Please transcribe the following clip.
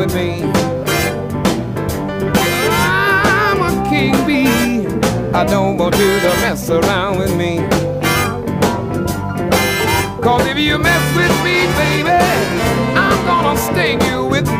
with me. I'm a king bee. I don't want you to mess around with me. Cause if you mess with me, baby, I'm gonna sting you with my